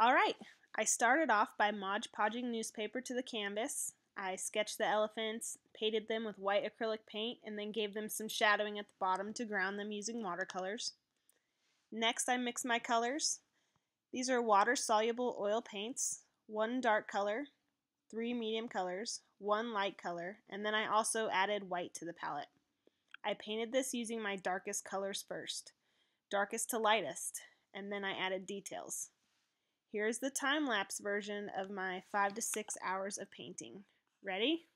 Alright, I started off by Mod Podging newspaper to the canvas. I sketched the elephants, painted them with white acrylic paint, and then gave them some shadowing at the bottom to ground them using watercolors. Next I mixed my colors. These are water-soluble oil paints, one dark color, three medium colors, one light color, and then I also added white to the palette. I painted this using my darkest colors first, darkest to lightest, and then I added details. Here's the time-lapse version of my 5 to 6 hours of painting. Ready?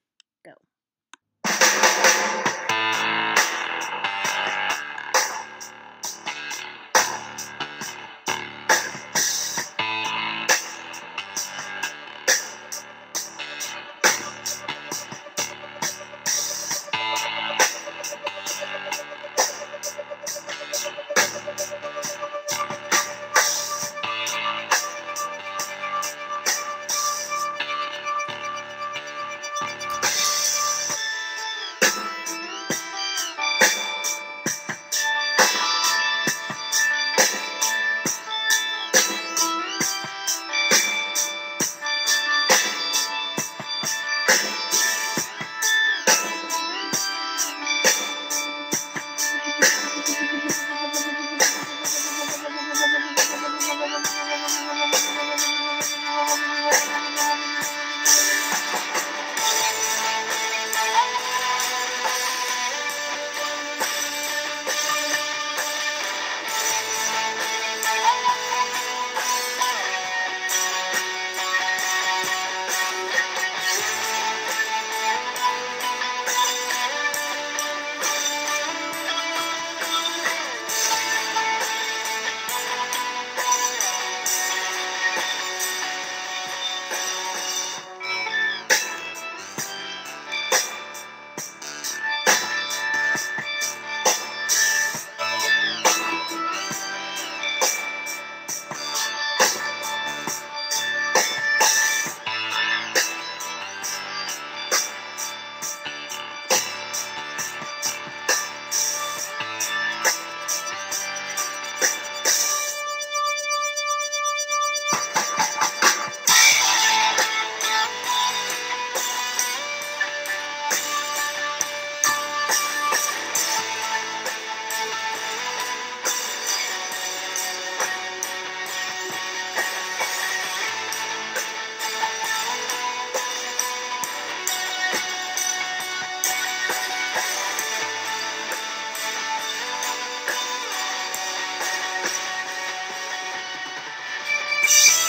Bye.